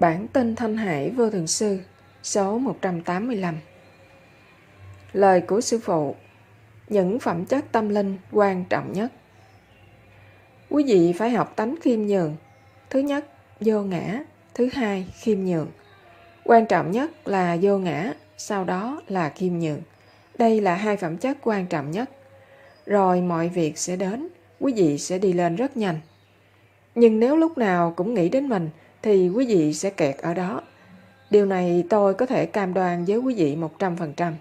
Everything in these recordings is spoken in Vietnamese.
Bản tin Thanh Hải Vô Thường Sư số 185 Lời của Sư Phụ Những phẩm chất tâm linh quan trọng nhất. Quý vị phải học tánh khiêm nhường. Thứ nhất, vô ngã. Thứ hai, khiêm nhường. Quan trọng nhất là vô ngã Sau đó là khiêm nhường. Đây là hai phẩm chất quan trọng nhất. Rồi mọi việc sẽ đến Quý vị sẽ đi lên rất nhanh. Nhưng nếu lúc nào cũng nghĩ đến mình thì quý vị sẽ kẹt ở đó. Điều này tôi có thể cam đoan với quý vị 100%.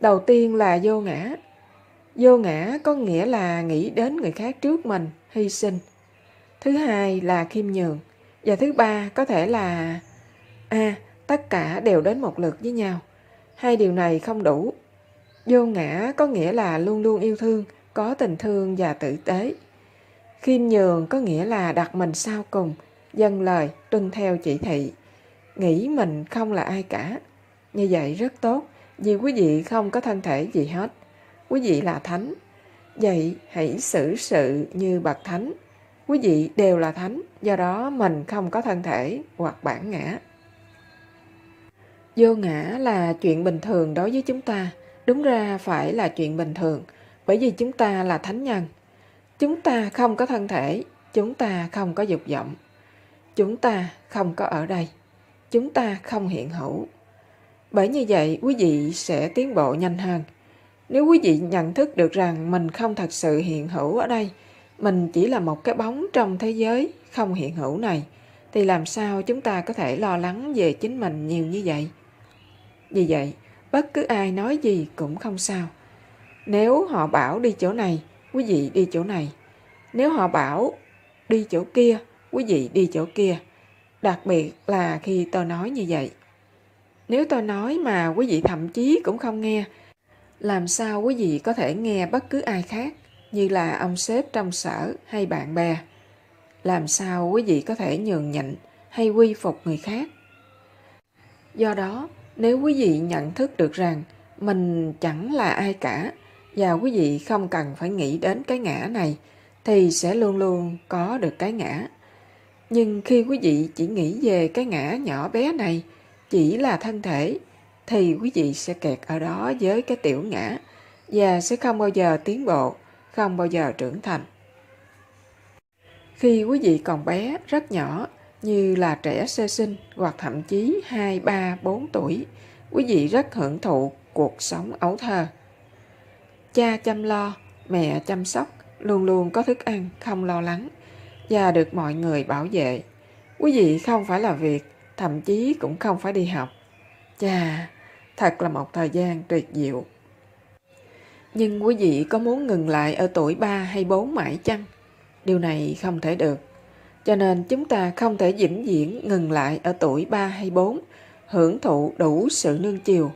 Đầu tiên là vô ngã. Vô ngã có nghĩa là nghĩ đến người khác trước mình, hy sinh. Thứ hai là khiêm nhường. Và thứ ba có thể là... À, tất cả đều đến một lượt với nhau. Hai điều này không đủ. Vô ngã có nghĩa là luôn luôn yêu thương, có tình thương và tử tế. Khiêm nhường có nghĩa là đặt mình sau cùng, dâng lời, tuân theo chỉ thị. Nghĩ mình không là ai cả. Như vậy rất tốt, vì quý vị không có thân thể gì hết. Quý vị là thánh. Vậy hãy xử sự như bậc thánh. Quý vị đều là thánh, do đó mình không có thân thể hoặc bản ngã. Vô ngã là chuyện bình thường đối với chúng ta. Đúng ra phải là chuyện bình thường, bởi vì chúng ta là thánh nhân. Chúng ta không có thân thể, chúng ta không có dục vọng. Chúng ta không có ở đây. Chúng ta không hiện hữu. Bởi như vậy, quý vị sẽ tiến bộ nhanh hơn. Nếu quý vị nhận thức được rằng mình không thật sự hiện hữu ở đây, mình chỉ là một cái bóng trong thế giới không hiện hữu này, thì làm sao chúng ta có thể lo lắng về chính mình nhiều như vậy? Vì vậy, bất cứ ai nói gì cũng không sao. Nếu họ bảo đi chỗ này, quý vị đi chỗ này. Nếu họ bảo đi chỗ kia, quý vị đi chỗ kia. Đặc biệt là khi tôi nói như vậy. Nếu tôi nói mà quý vị thậm chí cũng không nghe, làm sao quý vị có thể nghe bất cứ ai khác như là ông sếp trong sở hay bạn bè? Làm sao quý vị có thể nhường nhịn hay quy phục người khác? Do đó, nếu quý vị nhận thức được rằng mình chẳng là ai cả và quý vị không cần phải nghĩ đến cái ngã này thì sẽ luôn luôn có được cái ngã. Nhưng khi quý vị chỉ nghĩ về cái ngã nhỏ bé này, chỉ là thân thể, thì quý vị sẽ kẹt ở đó với cái tiểu ngã và sẽ không bao giờ tiến bộ, không bao giờ trưởng thành. Khi quý vị còn bé, rất nhỏ, như là trẻ sơ sinh hoặc thậm chí 2, 3, 4 tuổi, quý vị rất hưởng thụ cuộc sống ấu thơ. Cha chăm lo, mẹ chăm sóc, luôn luôn có thức ăn, không lo lắng và được mọi người bảo vệ. Quý vị không phải là việc, thậm chí cũng không phải đi học. Chà, thật là một thời gian tuyệt diệu. Nhưng quý vị có muốn ngừng lại ở tuổi 3 hay 4 mãi chăng? Điều này không thể được. Cho nên chúng ta không thể vĩnh viễn ngừng lại ở tuổi 3 hay 4, hưởng thụ đủ sự nương chiều,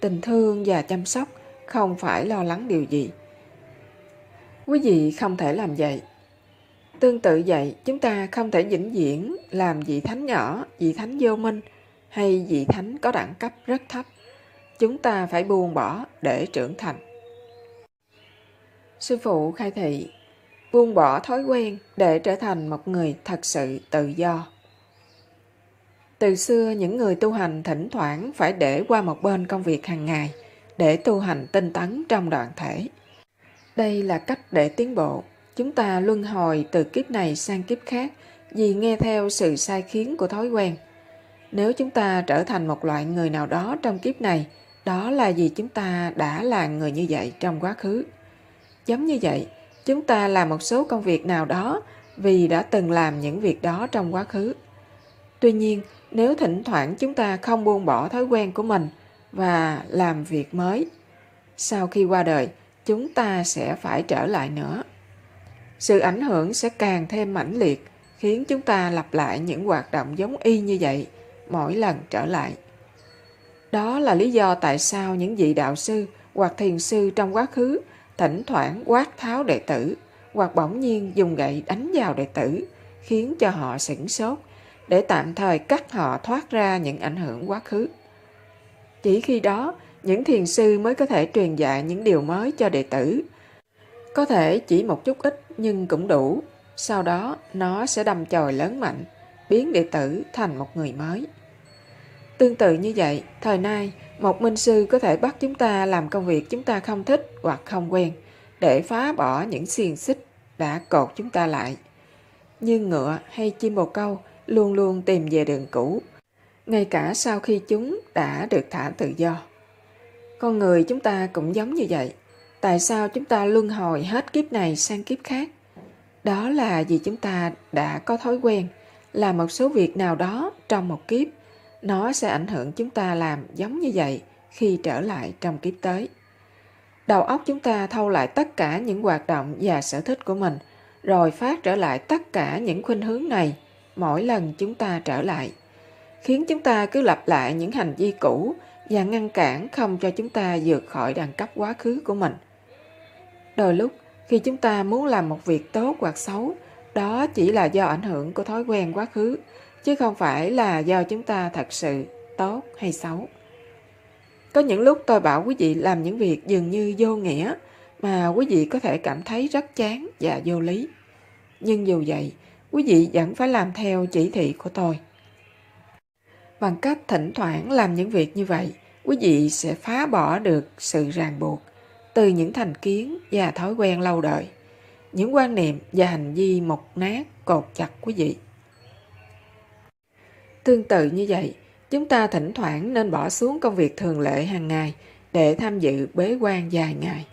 tình thương và chăm sóc, không phải lo lắng điều gì. Quý vị không thể làm vậy. Tương tự vậy, chúng ta không thể vĩnh viễn làm vị thánh nhỏ, vị thánh vô minh hay vị thánh có đẳng cấp rất thấp. Chúng ta phải buông bỏ để trưởng thành. Sư phụ khai thị, buông bỏ thói quen để trở thành một người thật sự tự do. Từ xưa, những người tu hành thỉnh thoảng phải để qua một bên công việc hàng ngày để tu hành tinh tấn trong đoàn thể. Đây là cách để tiến bộ Chúng ta luân hồi từ kiếp này sang kiếp khác vì nghe theo sự sai khiến của thói quen. Nếu chúng ta trở thành một loại người nào đó trong kiếp này, đó là vì chúng ta đã là người như vậy trong quá khứ. Giống như vậy, chúng ta làm một số công việc nào đó vì đã từng làm những việc đó trong quá khứ. Tuy nhiên, nếu thỉnh thoảng chúng ta không buông bỏ thói quen của mình và làm việc mới, sau khi qua đời, chúng ta sẽ phải trở lại nữa sự ảnh hưởng sẽ càng thêm mãnh liệt, khiến chúng ta lặp lại những hoạt động giống y như vậy mỗi lần trở lại. Đó là lý do tại sao những vị đạo sư hoặc thiền sư trong quá khứ thỉnh thoảng quát tháo đệ tử hoặc bỗng nhiên dùng gậy đánh vào đệ tử, khiến cho họ sửng sốt, để tạm thời cắt họ thoát ra những ảnh hưởng quá khứ. Chỉ khi đó, những thiền sư mới có thể truyền dạy những điều mới cho đệ tử, có thể chỉ một chút ít nhưng cũng đủ. Sau đó nó sẽ đâm chồi lớn mạnh. biến đệ tử thành một người mới. Tương tự như vậy, thời nay, một minh sư có thể bắt chúng ta làm công việc chúng ta không thích hoặc không quen, để phá bỏ những xiềng xích đã cột chúng ta lại. Như ngựa hay chim bồ câu luôn luôn tìm về đường cũ, ngay cả sau khi chúng đã được thả tự do. Con người chúng ta cũng giống như vậy. Tại sao chúng ta luân hồi hết kiếp này sang kiếp khác? Đó là vì chúng ta đã có thói quen làm một số việc nào đó trong một kiếp. Nó sẽ ảnh hưởng chúng ta làm giống như vậy khi trở lại trong kiếp tới. Đầu óc chúng ta thâu lại tất cả những hoạt động và sở thích của mình, rồi phát trở lại tất cả những khuynh hướng này mỗi lần chúng ta trở lại, khiến chúng ta cứ lặp lại những hành vi cũ và ngăn cản không cho chúng ta vượt khỏi đẳng cấp quá khứ của mình. Đôi lúc, khi chúng ta muốn làm một việc tốt hoặc xấu, đó chỉ là do ảnh hưởng của thói quen quá khứ, chứ không phải là do chúng ta thật sự tốt hay xấu. Có những lúc tôi bảo quý vị làm những việc dường như vô nghĩa mà quý vị có thể cảm thấy rất chán và vô lý. Nhưng dù vậy, quý vị vẫn phải làm theo chỉ thị của tôi. Bằng cách thỉnh thoảng làm những việc như vậy, quý vị sẽ phá bỏ được sự ràng buộc từ những thành kiến và thói quen lâu đời, những quan niệm và hành vi mục nát cột chặt quý vị. Tương tự như vậy, chúng ta thỉnh thoảng nên bỏ xuống công việc thường lệ hàng ngày để tham dự bế quan dài ngày.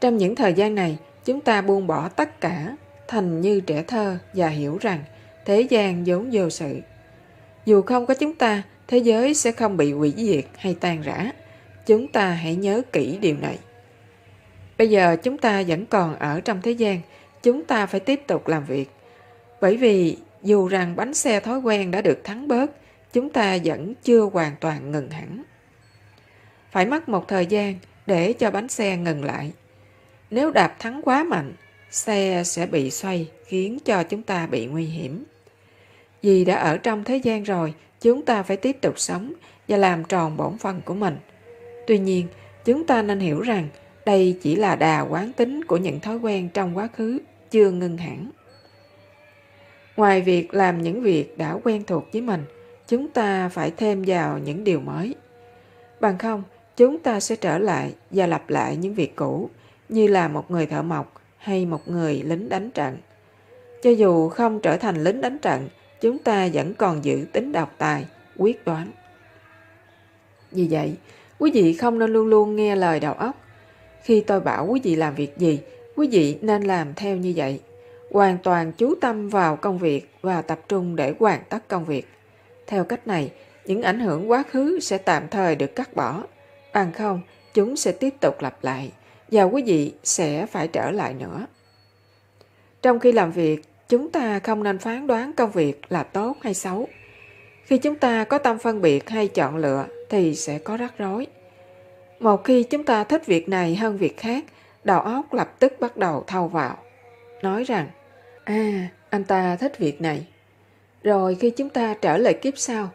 Trong những thời gian này, chúng ta buông bỏ tất cả, thành như trẻ thơ và hiểu rằng thế gian vốn vô sự. Dù không có chúng ta, thế giới sẽ không bị hủy diệt hay tan rã. Chúng ta hãy nhớ kỹ điều này. Bây giờ chúng ta vẫn còn ở trong thế gian, chúng ta phải tiếp tục làm việc. Bởi vì dù rằng bánh xe thói quen đã được thắng bớt, chúng ta vẫn chưa hoàn toàn ngừng hẳn. Phải mất một thời gian để cho bánh xe ngừng lại. Nếu đạp thắng quá mạnh, xe sẽ bị xoay khiến cho chúng ta bị nguy hiểm. Vì đã ở trong thế gian rồi, chúng ta phải tiếp tục sống và làm tròn bổn phận của mình. Tuy nhiên, chúng ta nên hiểu rằng đây chỉ là đà quán tính của những thói quen trong quá khứ, chưa ngưng hẳn. Ngoài việc làm những việc đã quen thuộc với mình, chúng ta phải thêm vào những điều mới. Bằng không, chúng ta sẽ trở lại và lặp lại những việc cũ như là một người thợ mộc hay một người lính đánh trận. Cho dù không trở thành lính đánh trận, chúng ta vẫn còn giữ tính độc tài, quyết đoán. Vì vậy, quý vị không nên luôn luôn nghe lời đầu óc. Khi tôi bảo quý vị làm việc gì, quý vị nên làm theo như vậy. Hoàn toàn chú tâm vào công việc và tập trung để hoàn tất công việc. Theo cách này, những ảnh hưởng quá khứ sẽ tạm thời được cắt bỏ. Bằng không, chúng sẽ tiếp tục lặp lại và quý vị sẽ phải trở lại nữa. Trong khi làm việc, chúng ta không nên phán đoán công việc là tốt hay xấu. Khi chúng ta có tâm phân biệt hay chọn lựa thì sẽ có rắc rối. Một khi chúng ta thích việc này hơn việc khác, đầu óc lập tức bắt đầu thâu vào. Nói rằng, à, anh ta thích việc này. Rồi khi chúng ta trở lại kiếp sau,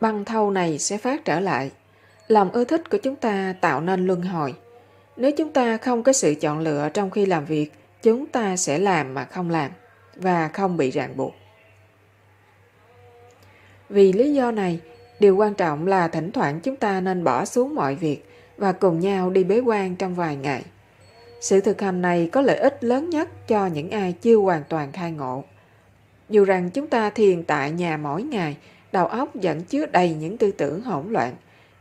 băng thâu này sẽ phát trở lại. Lòng ưa thích của chúng ta tạo nên luân hồi. Nếu chúng ta không có sự chọn lựa trong khi làm việc, chúng ta sẽ làm mà không làm và không bị ràng buộc. Vì lý do này, điều quan trọng là thỉnh thoảng chúng ta nên bỏ xuống mọi việc và cùng nhau đi bế quan trong vài ngày. Sự thực hành này có lợi ích lớn nhất cho những ai chưa hoàn toàn khai ngộ. Dù rằng chúng ta thiền tại nhà mỗi ngày, đầu óc vẫn chứa đầy những tư tưởng hỗn loạn,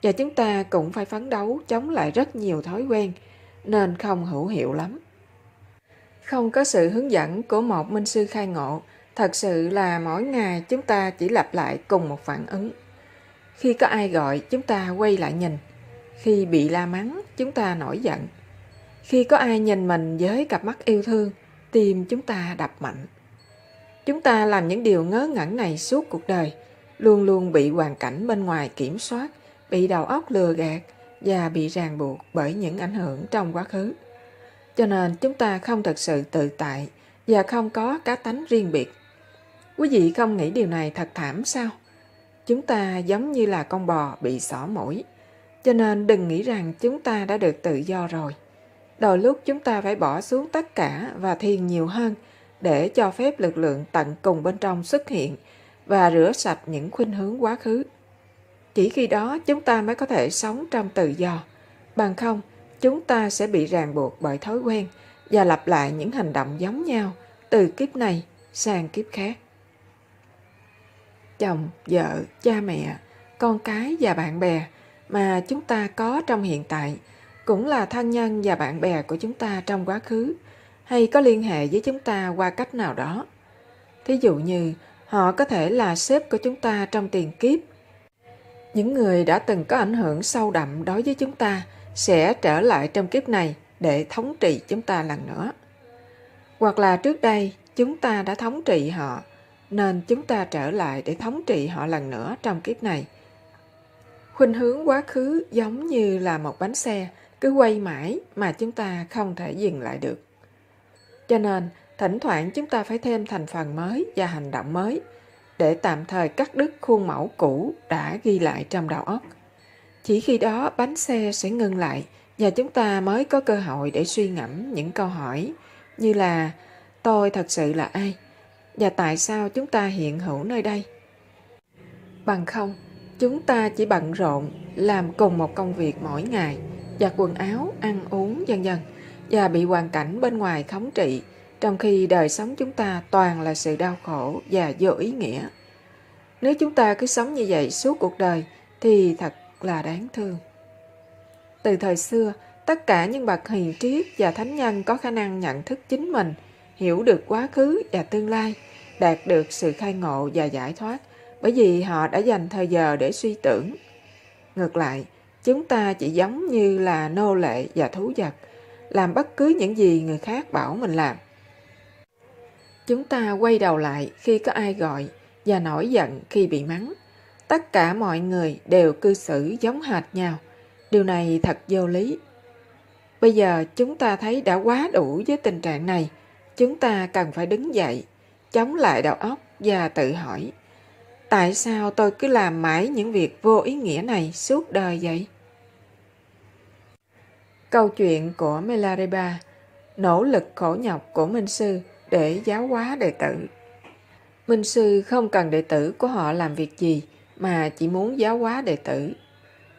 và chúng ta cũng phải phấn đấu chống lại rất nhiều thói quen, nên không hữu hiệu lắm. Không có sự hướng dẫn của một minh sư khai ngộ, thật sự là mỗi ngày chúng ta chỉ lặp lại cùng một phản ứng. Khi có ai gọi, chúng ta quay lại nhìn. Khi bị la mắng, chúng ta nổi giận. Khi có ai nhìn mình với cặp mắt yêu thương, tim chúng ta đập mạnh. Chúng ta làm những điều ngớ ngẩn này suốt cuộc đời, luôn luôn bị hoàn cảnh bên ngoài kiểm soát, bị đầu óc lừa gạt và bị ràng buộc bởi những ảnh hưởng trong quá khứ. Cho nên chúng ta không thật sự tự tại và không có cá tánh riêng biệt. Quý vị không nghĩ điều này thật thảm sao? Chúng ta giống như là con bò bị xỏ mũi. Cho nên đừng nghĩ rằng chúng ta đã được tự do rồi. Đôi lúc chúng ta phải bỏ xuống tất cả và thiền nhiều hơn để cho phép lực lượng tận cùng bên trong xuất hiện và rửa sạch những khuynh hướng quá khứ. Chỉ khi đó chúng ta mới có thể sống trong tự do. Bằng không, chúng ta sẽ bị ràng buộc bởi thói quen và lặp lại những hành động giống nhau từ kiếp này sang kiếp khác. Chồng, vợ, cha mẹ, con cái và bạn bè mà chúng ta có trong hiện tại, cũng là thân nhân và bạn bè của chúng ta trong quá khứ, hay có liên hệ với chúng ta qua cách nào đó. Thí dụ như, họ có thể là sếp của chúng ta trong tiền kiếp. Những người đã từng có ảnh hưởng sâu đậm đối với chúng ta sẽ trở lại trong kiếp này để thống trị chúng ta lần nữa. Hoặc là trước đây, chúng ta đã thống trị họ, nên chúng ta trở lại để thống trị họ lần nữa trong kiếp này. Khuynh hướng quá khứ giống như là một bánh xe cứ quay mãi mà chúng ta không thể dừng lại được. Cho nên, thỉnh thoảng chúng ta phải thêm thành phần mới và hành động mới để tạm thời cắt đứt khuôn mẫu cũ đã ghi lại trong đầu óc. Chỉ khi đó bánh xe sẽ ngưng lại và chúng ta mới có cơ hội để suy ngẫm những câu hỏi như là tôi thật sự là ai và tại sao chúng ta hiện hữu nơi đây. Bằng không, chúng ta chỉ bận rộn làm cùng một công việc mỗi ngày giặt quần áo, ăn uống, vân vân và bị hoàn cảnh bên ngoài khống trị, trong khi đời sống chúng ta toàn là sự đau khổ và vô ý nghĩa. Nếu chúng ta cứ sống như vậy suốt cuộc đời thì thật là đáng thương. Từ thời xưa, tất cả những bậc hiền triết và thánh nhân có khả năng nhận thức chính mình, hiểu được quá khứ và tương lai, đạt được sự khai ngộ và giải thoát bởi vì họ đã dành thời giờ để suy tưởng. Ngược lại, Chúng ta chỉ giống như là nô lệ và thú vật, làm bất cứ những gì người khác bảo mình làm. Chúng ta quay đầu lại khi có ai gọi và nổi giận khi bị mắng. Tất cả mọi người đều cư xử giống hệt nhau. Điều này thật vô lý. Bây giờ chúng ta thấy đã quá đủ với tình trạng này. Chúng ta cần phải đứng dậy, chống lại đầu óc và tự hỏi Tại sao tôi cứ làm mãi những việc vô ý nghĩa này suốt đời vậy? Câu chuyện của Milarepa Nỗ lực khổ nhọc của Minh Sư để giáo hóa đệ tử Minh Sư không cần đệ tử của họ làm việc gì mà chỉ muốn giáo hóa đệ tử.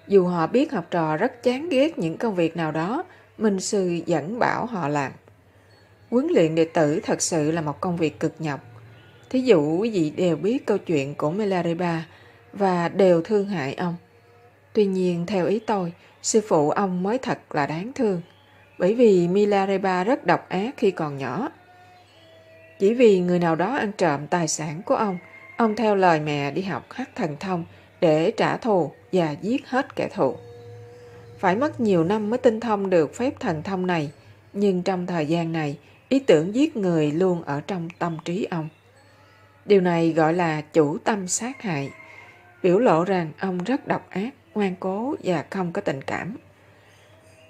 Dù họ biết học trò rất chán ghét những công việc nào đó, Minh Sư vẫn bảo họ làm. Huấn luyện đệ tử thật sự là một công việc cực nhọc. Thí dụ quý vị đều biết câu chuyện của Milarepa và đều thương hại ông. Tuy nhiên, theo ý tôi, sư phụ ông mới thật là đáng thương, bởi vì Milarepa rất độc ác khi còn nhỏ. Chỉ vì người nào đó ăn trộm tài sản của ông, ông theo lời mẹ đi học hát thần thông để trả thù và giết hết kẻ thù. Phải mất nhiều năm mới tinh thông được phép thần thông này, nhưng trong thời gian này, ý tưởng giết người luôn ở trong tâm trí ông. Điều này gọi là chủ tâm sát hại, biểu lộ rằng ông rất độc ác, ngoan cố và không có tình cảm.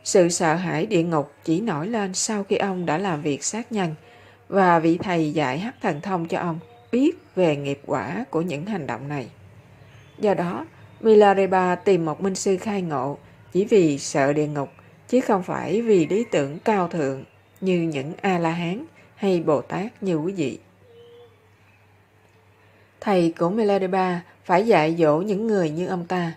Sự sợ hãi địa ngục chỉ nổi lên sau khi ông đã làm việc sát nhân và vị thầy dạy hắc thần thông cho ông biết về nghiệp quả của những hành động này. Do đó, Milarepa tìm một minh sư khai ngộ chỉ vì sợ địa ngục chứ không phải vì lý tưởng cao thượng như những A-la-hán hay Bồ Tát như quý vị. Thầy của Milarepa phải dạy dỗ những người như ông ta.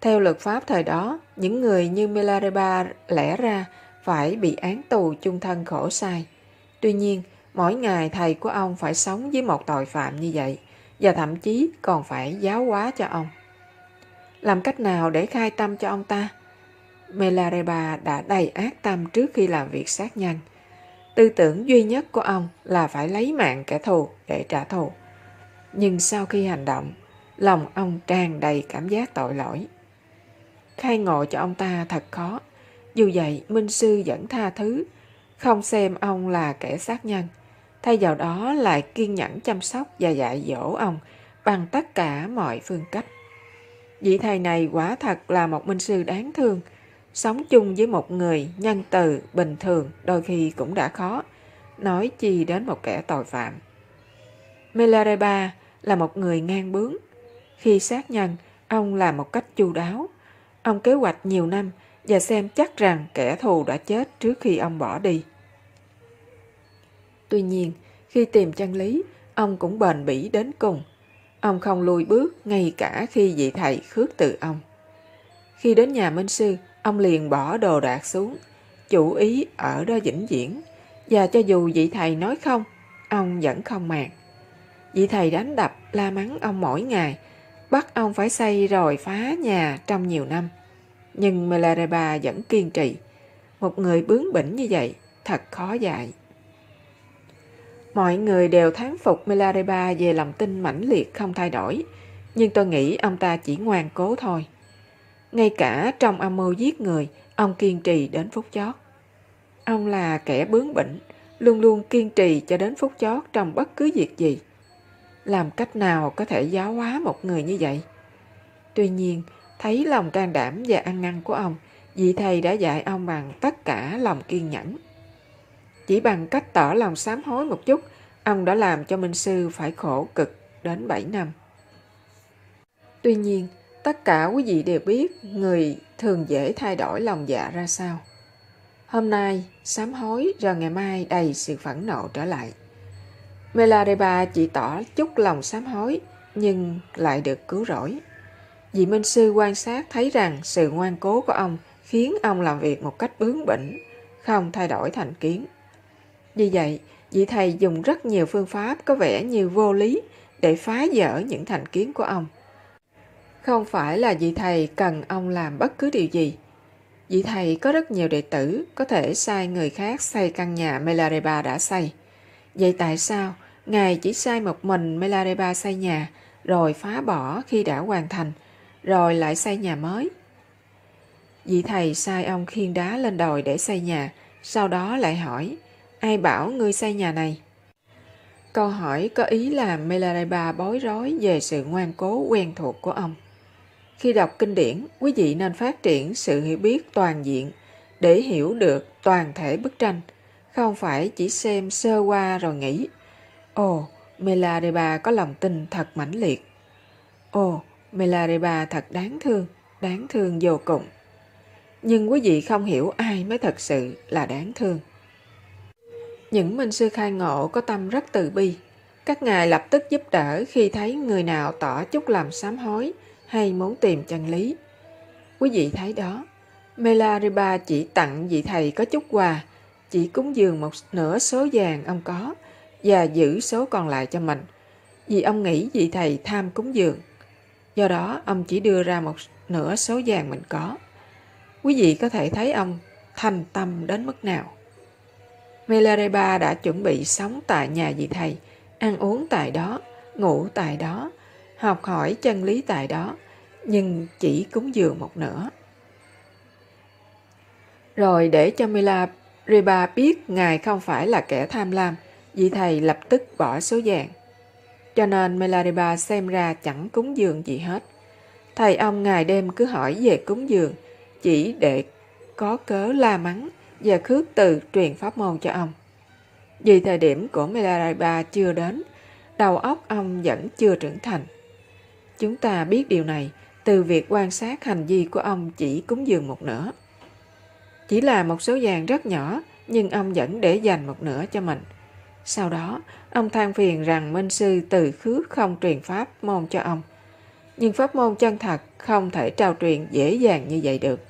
Theo luật pháp thời đó, những người như Milarepa lẽ ra phải bị án tù chung thân khổ sai. Tuy nhiên, mỗi ngày thầy của ông phải sống với một tội phạm như vậy và thậm chí còn phải giáo hóa cho ông. Làm cách nào để khai tâm cho ông ta? Milarepa đã đầy ác tâm trước khi làm việc sát nhân. Tư tưởng duy nhất của ông là phải lấy mạng kẻ thù để trả thù. Nhưng sau khi hành động, lòng ông tràn đầy cảm giác tội lỗi. Khai ngộ cho ông ta thật khó, dù vậy Minh Sư vẫn tha thứ, không xem ông là kẻ sát nhân. Thay vào đó lại kiên nhẫn chăm sóc và dạy dỗ ông bằng tất cả mọi phương cách. Vị thầy này quả thật là một minh sư đáng thương, sống chung với một người nhân từ bình thường đôi khi cũng đã khó, nói chi đến một kẻ tội phạm. Milarepa là một người ngang bướng. Khi sát nhân, ông làm một cách chu đáo. Ông kế hoạch nhiều năm và xem chắc rằng kẻ thù đã chết trước khi ông bỏ đi. Tuy nhiên, khi tìm chân lý, ông cũng bền bỉ đến cùng. Ông không lùi bước ngay cả khi vị thầy khước từ ông. Khi đến nhà Minh Sư, ông liền bỏ đồ đạc xuống, chủ ý ở đó vĩnh viễn. Và cho dù vị thầy nói không, ông vẫn không màng. Vị thầy đánh đập, la mắng ông mỗi ngày, bắt ông phải xây rồi phá nhà trong nhiều năm. Nhưng Melareba vẫn kiên trì. Một người bướng bỉnh như vậy, thật khó dạy. Mọi người đều thán phục Melareba về lòng tin mãnh liệt không thay đổi, nhưng tôi nghĩ ông ta chỉ ngoan cố thôi. Ngay cả trong âm mưu giết người, ông kiên trì đến phút chót. Ông là kẻ bướng bỉnh, luôn luôn kiên trì cho đến phút chót trong bất cứ việc gì. Làm cách nào có thể giáo hóa một người như vậy? Tuy nhiên, thấy lòng can đảm và ăn năn của ông, vị thầy đã dạy ông bằng tất cả lòng kiên nhẫn. Chỉ bằng cách tỏ lòng sám hối một chút, ông đã làm cho Minh Sư phải khổ cực đến 7 năm. Tuy nhiên, tất cả quý vị đều biết người thường dễ thay đổi lòng dạ ra sao. Hôm nay, sám hối rồi ngày mai đầy sự phẫn nộ trở lại. Melareba chỉ tỏ chút lòng sám hối, nhưng lại được cứu rỗi. Vị Minh Sư quan sát thấy rằng sự ngoan cố của ông khiến ông làm việc một cách bướng bỉnh, không thay đổi thành kiến. Vì vậy, vị thầy dùng rất nhiều phương pháp có vẻ như vô lý để phá vỡ những thành kiến của ông. Không phải là vị thầy cần ông làm bất cứ điều gì. Vị thầy có rất nhiều đệ tử có thể sai người khác xây căn nhà Melareba đã xây. Vậy tại sao Ngài chỉ sai một mình Melareba xây nhà rồi phá bỏ khi đã hoàn thành rồi lại xây nhà mới? Vị thầy sai ông khiên đá lên đồi để xây nhà sau đó lại hỏi Ai bảo ngươi xây nhà này? Câu hỏi có ý làm Melareba bối rối về sự ngoan cố quen thuộc của ông. Khi đọc kinh điển, quý vị nên phát triển sự hiểu biết toàn diện để hiểu được toàn thể bức tranh, không phải chỉ xem sơ qua rồi nghĩ. Ồ, Melareba có lòng tin thật mãnh liệt. Ồ, Melareba thật đáng thương, đáng thương vô cùng. Nhưng quý vị không hiểu ai mới thật sự là đáng thương. Những minh sư khai ngộ có tâm rất từ bi. Các ngài lập tức giúp đỡ khi thấy người nào tỏ chút làm sám hối hay muốn tìm chân lý. Quý vị thấy đó, Melariba chỉ tặng vị thầy có chút quà, chỉ cúng dường một nửa số vàng ông có và giữ số còn lại cho mình. Vì ông nghĩ vị thầy tham cúng dường. Do đó, ông chỉ đưa ra một nửa số vàng mình có. Quý vị có thể thấy ông thành tâm đến mức nào. Melareba đã chuẩn bị sống tại nhà vị thầy, ăn uống tại đó, ngủ tại đó, học hỏi chân lý tại đó, nhưng chỉ cúng dường một nửa. Rồi để cho Melareba biết Ngài không phải là kẻ tham lam, vị thầy lập tức bỏ số vàng. Cho nên Melareba xem ra chẳng cúng dường gì hết. Thầy ông ngày đêm cứ hỏi về cúng dường, chỉ để có cớ la mắng và khước từ truyền pháp môn cho ông. Vì thời điểm của Melaraiba chưa đến, đầu óc ông vẫn chưa trưởng thành. Chúng ta biết điều này từ việc quan sát hành vi của ông chỉ cúng dường một nửa. Chỉ là một số vàng rất nhỏ, nhưng ông vẫn để dành một nửa cho mình. Sau đó, ông than phiền rằng Minh Sư từ khước không truyền pháp môn cho ông. Nhưng pháp môn chân thật không thể trao truyền dễ dàng như vậy được.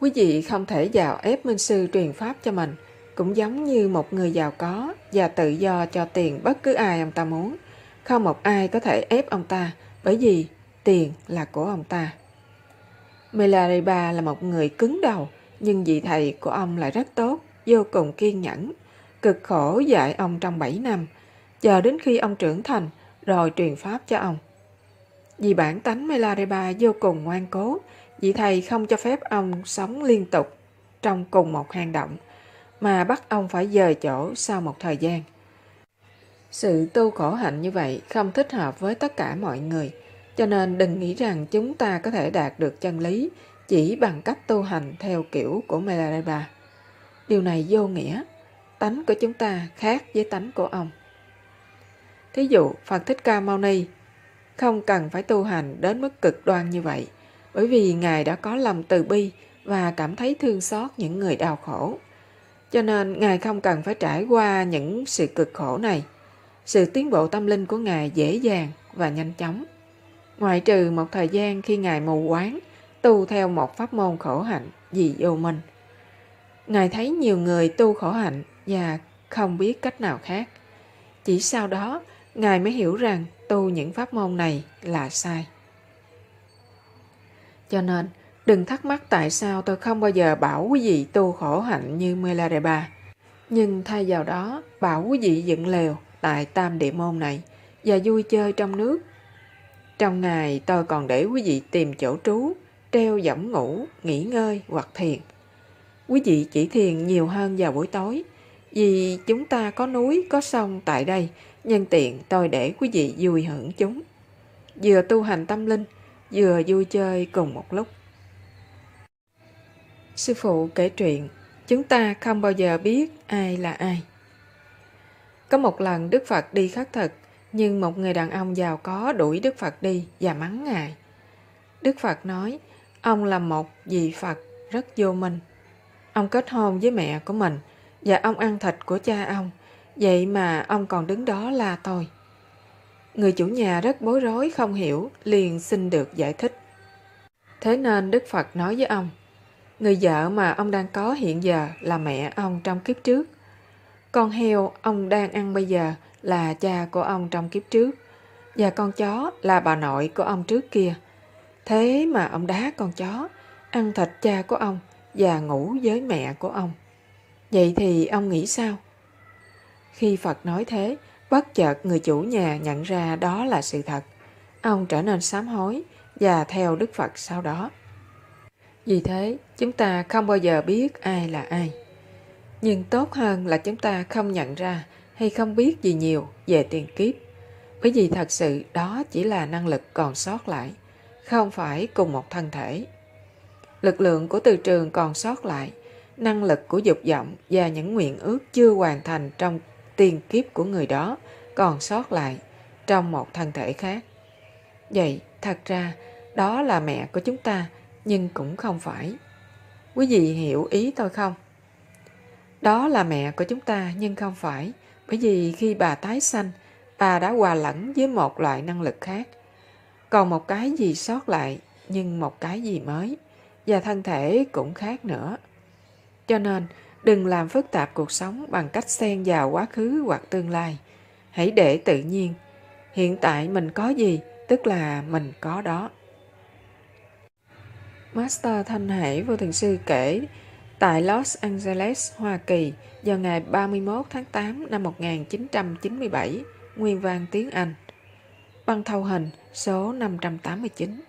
Quý vị không thể vào ép minh sư truyền pháp cho mình, cũng giống như một người giàu có và tự do cho tiền bất cứ ai ông ta muốn. Không một ai có thể ép ông ta, bởi vì tiền là của ông ta. Melariba là một người cứng đầu, nhưng vị thầy của ông lại rất tốt, vô cùng kiên nhẫn, cực khổ dạy ông trong 7 năm, chờ đến khi ông trưởng thành, rồi truyền pháp cho ông. Vì bản tánh Melareba vô cùng ngoan cố, vị thầy không cho phép ông sống liên tục trong cùng một hang động, mà bắt ông phải dời chỗ sau một thời gian. Sự tu khổ hạnh như vậy không thích hợp với tất cả mọi người, cho nên đừng nghĩ rằng chúng ta có thể đạt được chân lý chỉ bằng cách tu hành theo kiểu của Melareba. Điều này vô nghĩa, tánh của chúng ta khác với tánh của ông. Thí dụ, Phật Thích Ca Mâu Ni không cần phải tu hành đến mức cực đoan như vậy bởi vì Ngài đã có lòng từ bi và cảm thấy thương xót những người đau khổ. Cho nên Ngài không cần phải trải qua những sự cực khổ này. Sự tiến bộ tâm linh của Ngài dễ dàng và nhanh chóng. Ngoại trừ một thời gian khi Ngài mù quáng, tu theo một pháp môn khổ hạnh vì vô minh. Ngài thấy nhiều người tu khổ hạnh và không biết cách nào khác. Chỉ sau đó, Ngài mới hiểu rằng tu những pháp môn này là sai. Cho nên, đừng thắc mắc tại sao tôi không bao giờ bảo quý vị tu khổ hạnh như Milarepa. Nhưng thay vào đó, bảo quý vị dựng lều tại tam địa môn này và vui chơi trong nước. Trong ngày tôi còn để quý vị tìm chỗ trú, treo dẫm ngủ, nghỉ ngơi hoặc thiền. Quý vị chỉ thiền nhiều hơn vào buổi tối, vì chúng ta có núi, có sông tại đây, nhân tiện tôi để quý vị vui hưởng chúng. Vừa tu hành tâm linh, vừa vui chơi cùng một lúc. Sư phụ kể chuyện, chúng ta không bao giờ biết ai là ai. Có một lần Đức Phật đi khất thực, nhưng một người đàn ông giàu có đuổi Đức Phật đi và mắng Ngài. Đức Phật nói, ông là một vị Phật rất vô minh. Ông kết hôn với mẹ của mình và ông ăn thịt của cha ông. Vậy mà ông còn đứng đó là tôi. Người chủ nhà rất bối rối không hiểu, liền xin được giải thích. Thế nên Đức Phật nói với ông, người vợ mà ông đang có hiện giờ là mẹ ông trong kiếp trước. Con heo ông đang ăn bây giờ là cha của ông trong kiếp trước và con chó là bà nội của ông trước kia. Thế mà ông đá con chó, ăn thịt cha của ông và ngủ với mẹ của ông. Vậy thì ông nghĩ sao? Khi Phật nói thế, bất chợt người chủ nhà nhận ra đó là sự thật. Ông trở nên sám hối và theo Đức Phật sau đó. Vì thế, chúng ta không bao giờ biết ai là ai. Nhưng tốt hơn là chúng ta không nhận ra hay không biết gì nhiều về tiền kiếp. Bởi vì thật sự đó chỉ là năng lực còn sót lại, không phải cùng một thân thể. Lực lượng của từ trường còn sót lại, năng lực của dục vọng và những nguyện ước chưa hoàn thành trong tiền kiếp của người đó còn sót lại trong một thân thể khác. Vậy, thật ra, đó là mẹ của chúng ta, nhưng cũng không phải. Quý vị hiểu ý tôi không? Đó là mẹ của chúng ta nhưng không phải, bởi vì khi bà tái sanh, bà đã hòa lẫn với một loại năng lực khác. Còn một cái gì sót lại, nhưng một cái gì mới, và thân thể cũng khác nữa. Cho nên, đừng làm phức tạp cuộc sống bằng cách xen vào quá khứ hoặc tương lai. Hãy để tự nhiên. Hiện tại mình có gì, tức là mình có đó. Master Thanh Hải Vô Thường Sư kể tại Los Angeles, Hoa Kỳ vào ngày 31 tháng 8 năm 1997, nguyên vang tiếng Anh. Băng thâu hình số 589